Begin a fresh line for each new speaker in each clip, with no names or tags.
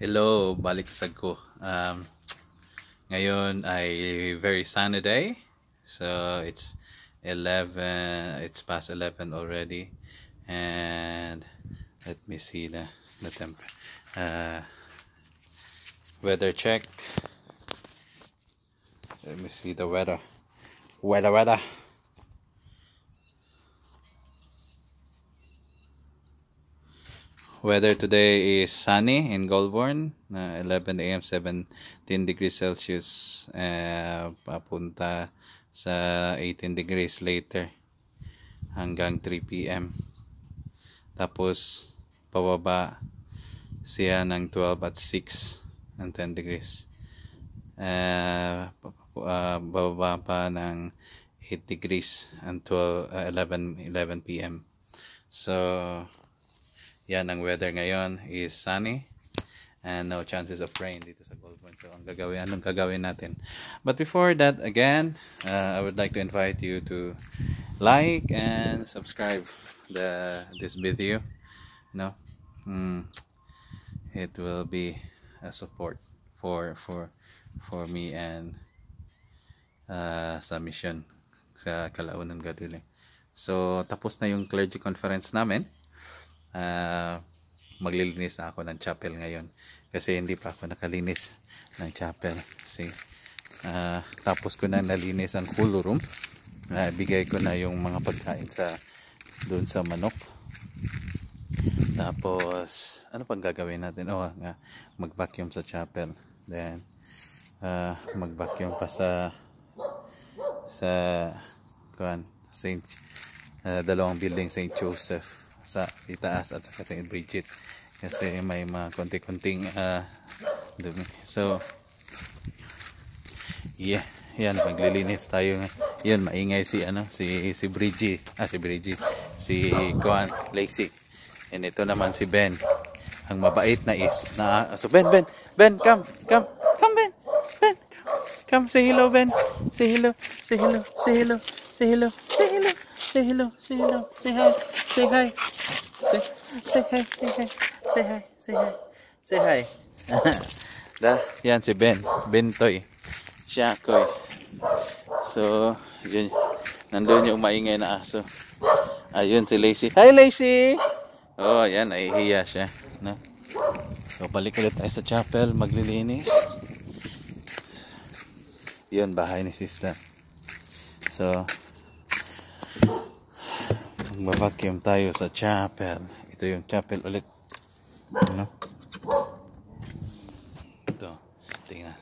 Hello, balik sa ko. Um, ngayon ay very sunny day. So it's 11, it's past 11 already. And let me see the, the temp. Uh, weather checked. Let me see the weather. Weather, weather. Weather today is sunny in Goulburn, uh, 11 a.m. 17 degrees Celsius, uh, papunta sa 18 degrees later hanggang 3 p.m. Tapos pababa siya ng 12 at 6 and 10 degrees. Uh, uh, bababa pa ng 8 degrees until uh, 11 11 p.m. So yan ang weather ngayon is sunny and no chances of rain dito sa Goulburn. So ang gagawin anong gagawin natin. But before that again, uh, I would like to invite you to like and subscribe the this video. No. Mm, it will be a support for for for me and uh, sa mission sa Kalaunan Gaduli. So tapos na yung clergy conference namin uh, maglilinis na ako ng chapel ngayon kasi hindi pa ako nakalinis ng chapel. Kasi uh, tapos ko na nalinis ang cool room. Uh, bigay ko na yung mga pagkain sa doon sa manok. Tapos ano pang gagawin natin? Oh nga mag vacuum sa chapel. Then uh, mag vacuum pa sa sa kuan Saint uh, dalawang building Saint Joseph sa itaas at saka sa Bridget kasi may mga konti-konting uh, dumi. So yeah, yan maglilinis tayo. Yun maingay si ano si si Bridget, ah si Bridget, si Kuan Lacey. And ito naman si Ben. Ang mabait na is na so Ben Ben Ben come come come Ben Ben come come say hello Ben say hello say hello say hello say hello say hello say hello say hello say hi say hi. Say say hi say hi say hi say hi. Say hi. Da. Yan si Ben. Bentoy siya koy. So yun. Nandun yung maingay na aso. Ayun si Lacey. Hi Lacey! Oh yan. Nahihiya siya. No? So balik ulit tayo sa chapel. Maglilinis. Yun bahay ni sister. So magbabacuum tayo sa chapel. Ito yung chapel ulit. Ano? Ito. Tingnan.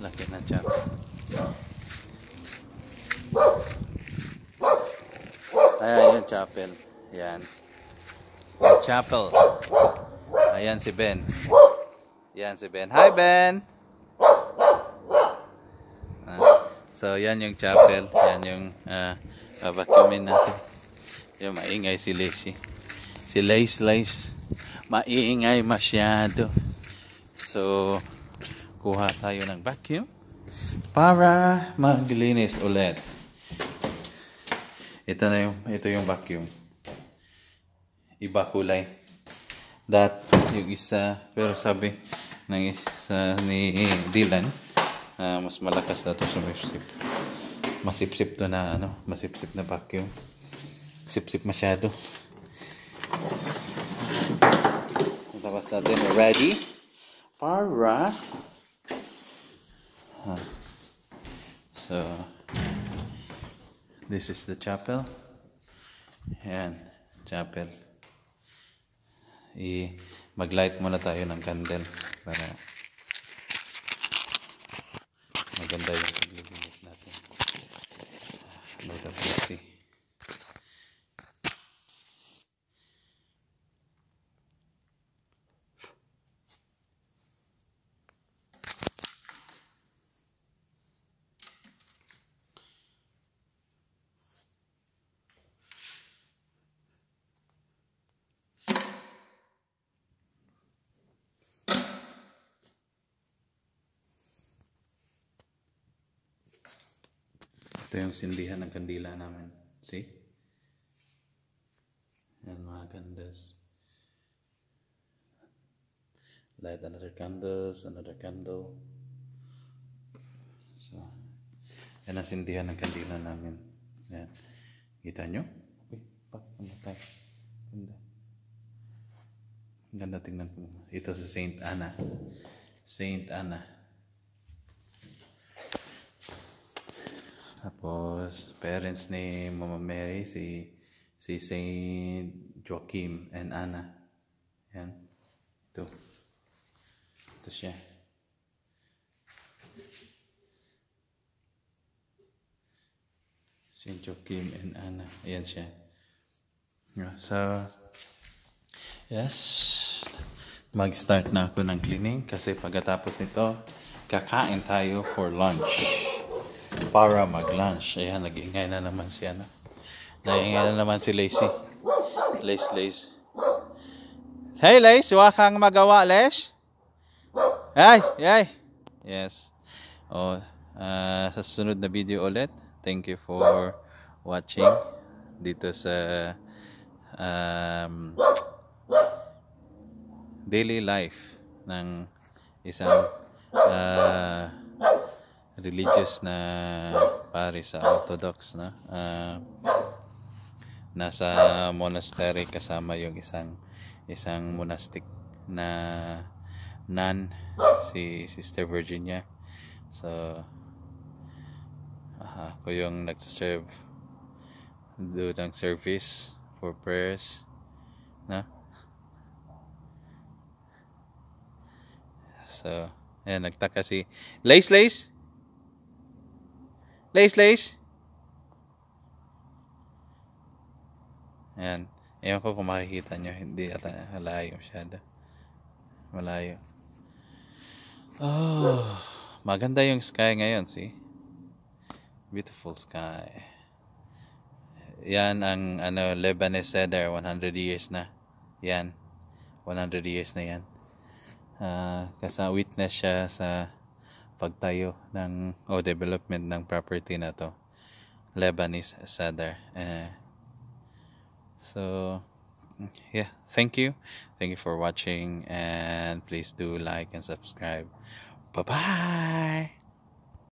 Laki ng chapel. Ayan yung chapel. Yan yung chapel. Ayan si Ben. Yan si Ben. Hi Ben ah, so yan yung chapel. Yan yung uh, vacuumin natin. Yung maingay si Lacey. Si Lace Lace maingay masyado. So kuha tayo ng vacuum para maglinis ulit. Ito na yung ito yung vacuum. Iba kulay. That yung isa pero sabi ng isa ni Dylan uh, mas malakas na to sumisip masipsip to na ano masipsip na vacuum. Sipsip masyado. Tapos natin ready? Para. Huh. so this is the chapel. Yan chapel. I maglight muna tayo ng candle para maganda yung paglilinis natin Lord of mercy Ito yung sindihan ng kandila namin. See? Yan mga gandas. light another candles another candle. So yan ang sindihan ng kandila namin. Yan kita nyo? Uy pak namatay ganda. Ganda tingnan po ito sa Saint Anna. Saint Anna tapos parents ni Mama Mary si si Saint Joachim and Anna. Yan ito. Ito siya. Saint Joachim and Anna. Ayan siya. So yes. Mag-start na ako ng cleaning kasi pagkatapos nito kakain tayo for lunch para mag-lunch ayan nag-ingay na naman si ano nag-ingay na naman si Lacey Lace Lace Hey Lace, wa kang magawa Les? Ay, ay. Yes. Oh, uh, sa sunod na video ulit. Thank you for watching dito sa um, daily life ng isang uh, religious na pare sa Orthodox na uh, nasa monastery kasama yung isang isang monastic na nun si Sister Virginia. So uh, ako yung nagsaserve do ng service for prayers na so ayan nagtaka si Lace Lace Lace Lace ayan Ewan ko kung makikita nyo, hindi ata malayo masyado. Malayo. Oh, maganda yung sky ngayon, see? Beautiful sky. Yan ang ano Lebanese cedar, 100 years na. Yan. 100 years na yan. Uh, kasi witness siya sa pagtayo ng o development ng property na to. Lebanese cedar. Uh, so yeah thank you thank you for watching and please do like and subscribe bye bye